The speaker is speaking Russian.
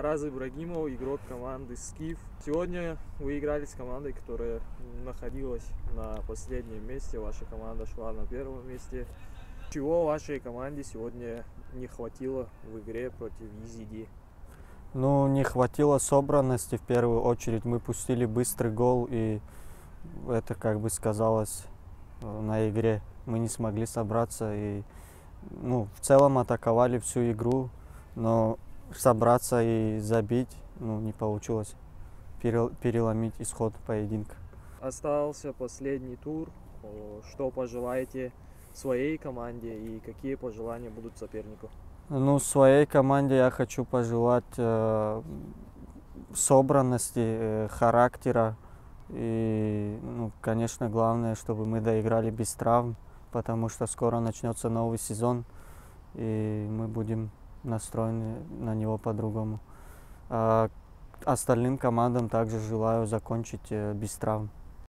Раз Ибрагимов, игрок команды «Скиф». Сегодня вы играли с командой, которая находилась на последнем месте. Ваша команда шла на первом месте. Чего вашей команде сегодня не хватило в игре против EZD? Ну, не хватило собранности в первую очередь. Мы пустили быстрый гол, и это как бы сказалось э, на игре. Мы не смогли собраться и ну, в целом атаковали всю игру, но собраться и забить ну, не получилось. Перел- переломить исход поединка. Остался последний тур. Что пожелаете своей команде и какие пожелания будут сопернику? Ну, своей команде я хочу пожелать э, собранности, э, характера. И, ну, конечно, главное, чтобы мы доиграли без травм, потому что скоро начнется новый сезон, и мы будем настроены на него по-другому. А остальным командам также желаю закончить э, без травм.